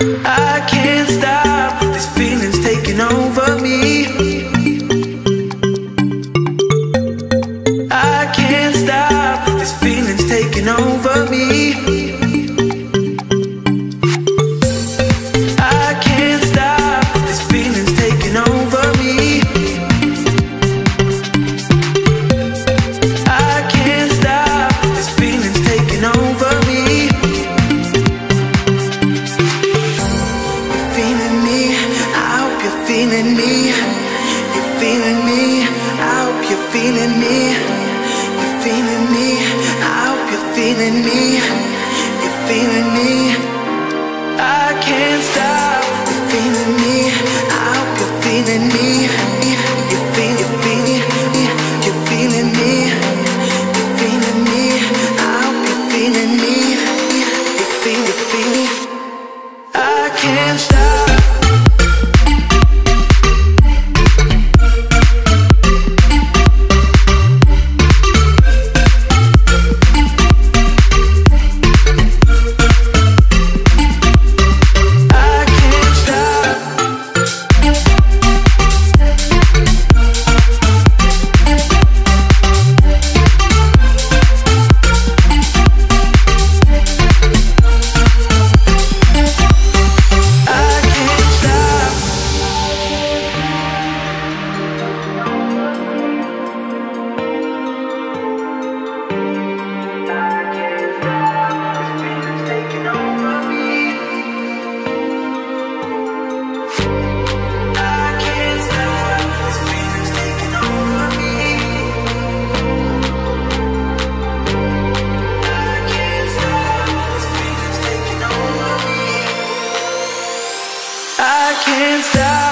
I can't stop. These feelings taking over me. I can't stop. These feelings taking over me. You're feeling me. You're feeling me. You're feeling me. You're feeling me. You're feeling me. I can't stop. You're feeling me. You're feeling me. You feel, you feel, you're feeling me. You're feeling me. You're feeling me. You feel, you feel. I can't stop. Can't stop.